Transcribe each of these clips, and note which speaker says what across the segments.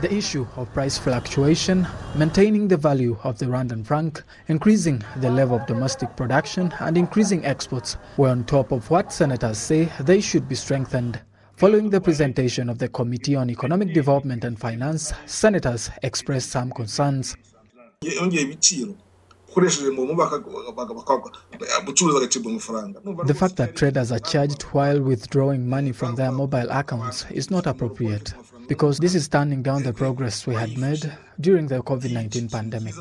Speaker 1: The issue of price fluctuation, maintaining the value of the Rwandan franc, increasing the level of domestic production, and increasing exports were on top of what senators say they should be strengthened. Following the presentation of the Committee on Economic Development and Finance, senators expressed some concerns. The fact that traders are charged while withdrawing money from their mobile accounts is not appropriate because this is turning down the progress we had made during the COVID 19 pandemic.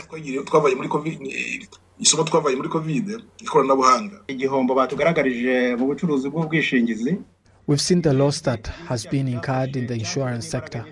Speaker 2: isomo twavaye muri kovide ikoranabuhanga
Speaker 3: igihombo batugaragarije mu bucuruzi bw'ubwishingizi
Speaker 1: We've seen the loss that has been incurred in the insurance sector.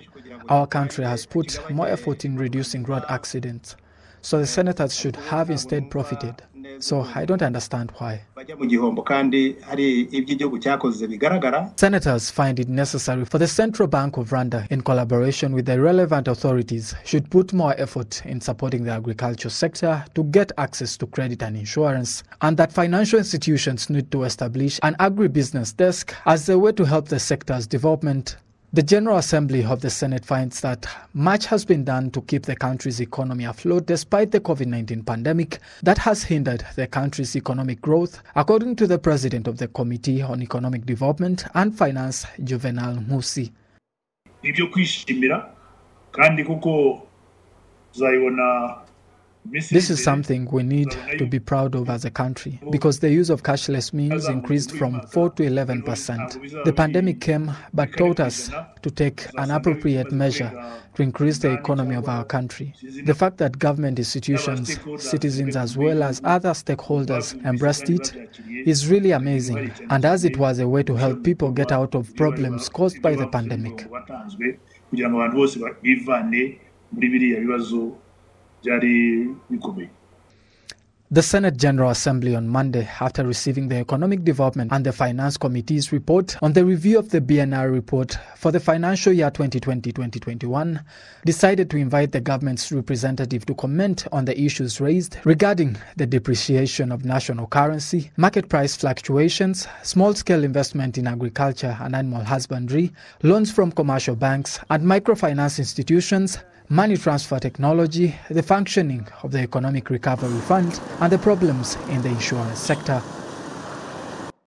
Speaker 1: Our country has put more effort in reducing road accidents. So the senators should have instead profited. So I don't understand why.
Speaker 3: bajya mu gihombo kandi hari ibyo igihugu cyakoze bigaragara
Speaker 1: Senators find it necessary for the Central Bank of Rwanda, in collaboration with the relevant authorities, should put more effort in supporting the agriculture sector to get access to credit and insurance, and that financial institutions need to establish an agribusiness desk as a way to help the sector's development. The General Assembly of the Senate finds that much has been done to keep the country's economy afloat despite the COVID 19 pandemic that has hindered the country's economic growth, according to the President of the Committee on Economic Development and Finance, Juvenal
Speaker 4: Nkusi. ibyo kwishimira kandi kuko uzayibona
Speaker 1: This is something we need to be proud of as a country because the use of cashless means increased from 4 to 11 percent. The pandemic came but taught us to take an appropriate measure to increase the economy of our country. The fact that government institutions, citizens, as well as other stakeholders embraced it is really amazing, and as it was a way to help people get out of problems caused by the pandemic. The Senate General Assembly on Monday, after receiving the Economic Development and the Finance Committee's report on the review of the BNR report for the financial year 2020 2021, decided to invite the government's representative to comment on the issues raised regarding the depreciation of national currency, market price fluctuations, small scale investment in agriculture and animal husbandry, loans from commercial banks and microfinance institutions money transfer technology, the functioning of the Economic Recovery Fund, and the problems in the insurance sector.